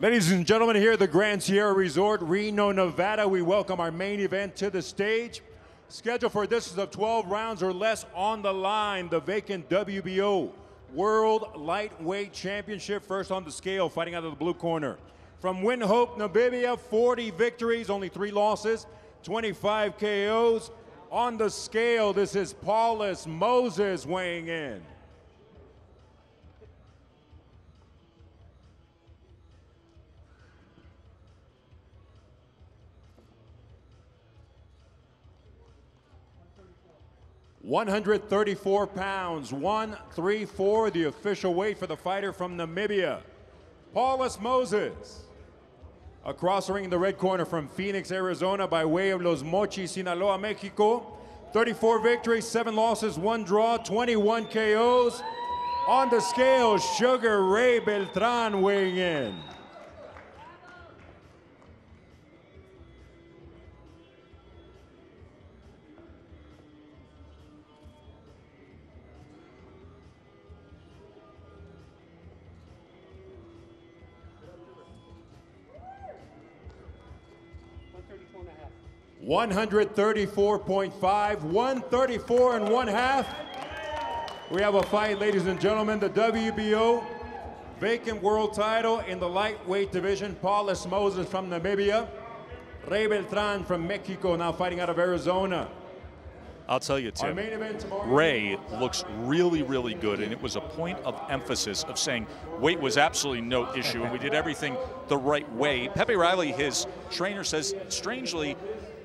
Ladies and gentlemen, here at the Grand Sierra Resort, Reno, Nevada, we welcome our main event to the stage. Scheduled for a distance of 12 rounds or less on the line, the vacant WBO World Lightweight Championship, first on the scale, fighting out of the blue corner. From Windhoek, Namibia, 40 victories, only three losses, 25 KOs. On the scale, this is Paulus Moses weighing in. One hundred thirty-four pounds, one three four, the official weight for the fighter from Namibia, Paulus Moses. Across the ring in the red corner from Phoenix, Arizona, by way of Los Mochis, Sinaloa, Mexico. 34 victories, 7 losses, 1 draw, 21 KOs. On the scale, Sugar Ray Beltran weighing in. One hundred thirty-four point five, one thirty-four and one half. We have a fight, ladies and gentlemen, the WBO vacant world title in the lightweight division. Paulus Moses from Namibia, Ray Beltran from Mexico, now fighting out of Arizona. I'll tell you, Our Tim. main event tomorrow. Ray looks really, really good, and it was a point of emphasis of saying weight was absolutely no issue, and we did everything the right way. Pepe Riley, his trainer, says strangely,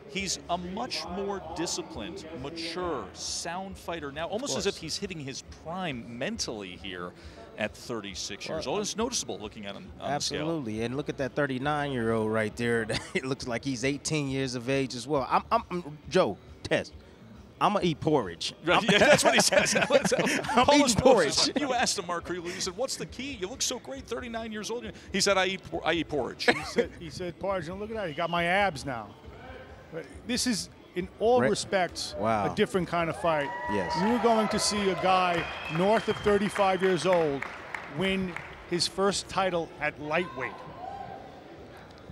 he's a much more disciplined, mature, sound fighter now, almost as if he's hitting his prime mentally here at 36 years Well, old. It's noticeable looking at him on the scale. Absolutely, and look at that 39 year old right there. it looks like he's 18 years of age as well. I'm, I'm, I'm Joe Test. I'm gonna eat porridge. Right, yeah, that's what he says. I'm Paulus eating Moses, porridge. You asked him, Mark Kriegel. You said, "What's the key? You look so great, 39 years old." He said, "I eat, por- I eat porridge." He said, he said, Parge, and look at that. He got my abs now. But This is, in all Right. respects, Wow. a different kind of fight. Yes. You're going to see a guy north of 35 years old win his first title at lightweight.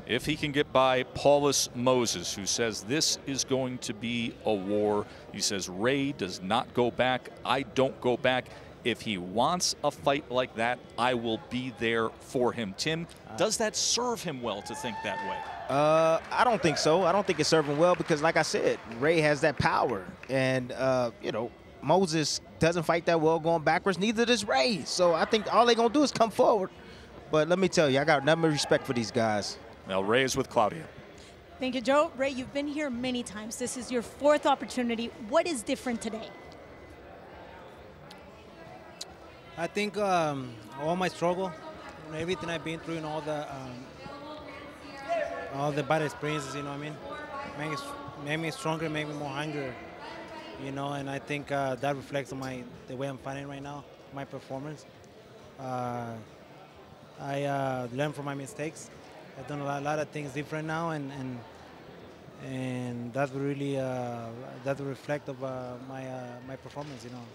if he can get by Paulus Moses, who says this is going to be a war. He says Ray does not go back. I don't go back. If he wants a fight like that, I will be there for him. Tim, ah. does that serve him well to think that way? Uh, I don't think so. I don't think it's serving well because, like I said, Ray has that power, and uh, you know Moses doesn't fight that well going backwards. Neither does Ray. So I think all they're gonna do is come forward. But let me tell you, I got nothing but respect for these guys. Now Ray is with Claudia. Thank you, Joe. Ray, you've been here many times. This is your fourth opportunity. What is different today? I think um, all my struggle, everything I've been through, and all the um, all the bad experiences, you know what I mean, make, us, make me stronger, make me more hungry, you know. And I think uh, that reflects on my the way I'm fighting right now, my performance. Uh, I uh, learned from my mistakes. I've done a lot, lot of things different now, and and and that really uh, that reflect of uh, my uh, my performance, you know.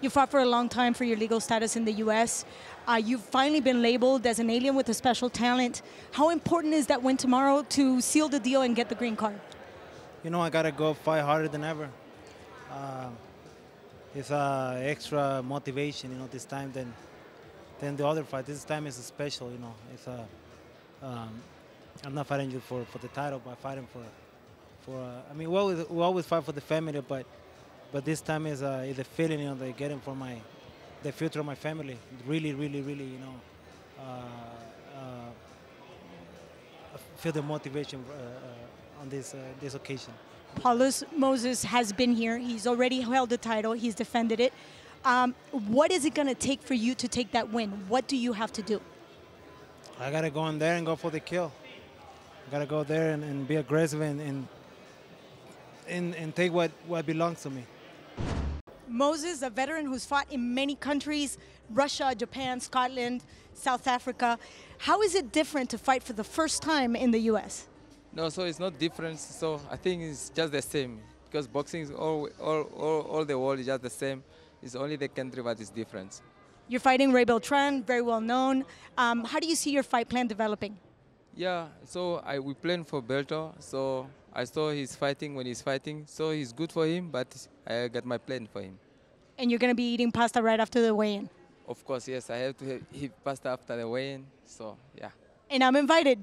You fought for a long time for your legal status in the U.S. Uh, you've finally been labeled as an alien with a special talent. How important is that win tomorrow to seal the deal and get the green card? you know, I gotta go fight harder than ever. Uh, it's uh, extra motivation, you know, this time than than the other fight. This time is special, you know. It's a um, I'm not fighting you for, for the title, but fighting for for. Uh, I mean, we always we always fight for the family, but but this time is uh, is the feeling, you know, that getting for my the future of my family. Really, really, really, you know. Uh, uh, feel the motivation uh, uh, on this uh, this occasion. Paulus Moses has been here. He's already held the title. He's defended it. Um, what is it going to take for you to take that win? What do you have to do? I gotta go in there and go for the kill. I gotta go there and, and be aggressive and and, and and take what, what belongs to me. Moses, a veteran who's fought in many countries Russia, Japan, Scotland, South Africa. How is it different to fight for the first time in the U.S.? No, so it's not different. So I think it's just the same because boxing is all, all, all, all the world is just the same. It's only the country that is different. You're fighting Ray Beltran, very well known. Um, how do you see your fight plan developing? Yeah, so I we plan for Belto. So I saw he's fighting when he's fighting. So he's good for him, but I got my plan for him. And you're going to be eating pasta right after the weigh-in. Of course, yes, I have to have, eat pasta after the weigh-in. So yeah. And I'm invited.